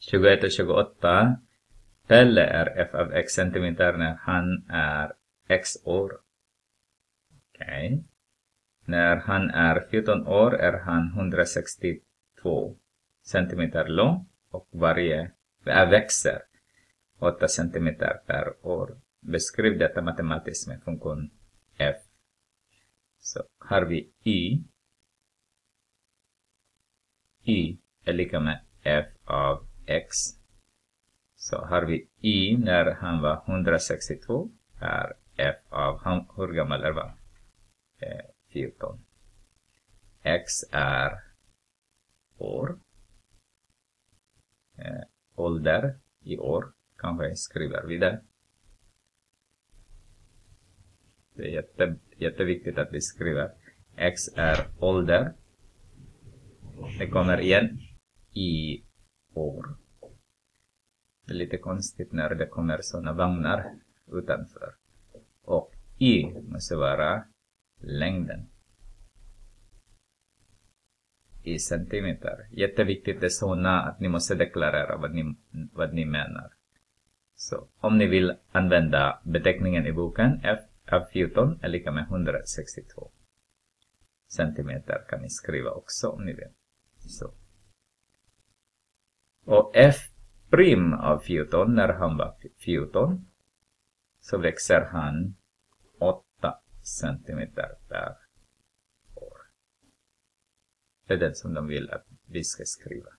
21 och 28. Pelle är f av x centimeter när han är x år. Okej. Okay. När han är 14 år är han 162 centimeter lång och varje äh, växer 8 centimeter per år. Beskriv detta matematiskt med funktion f. Så har vi y. y är lika med f av x. Så har vi y när han var 162 är f av, han, hur gammal är han? Eh, 14. X är år. Eh, ålder i år kanske skriver vi Det Det är jätte, jätteviktigt att vi skriver. X är ålder. Det kommer igen i lite konstigt när det kommer sådana vagnar utanför. Och i måste vara längden. I centimeter. Jätteviktigt det är sådana att ni måste deklarera vad ni, vad ni menar. Så om ni vill använda beteckningen i boken F av 14 är lika med 162 centimeter kan ni skriva också om ni vill. Så. Och f prim av 14, när han var 14, så växer han 8 centimeter per år. Det är det som de vill att vi ska skriva.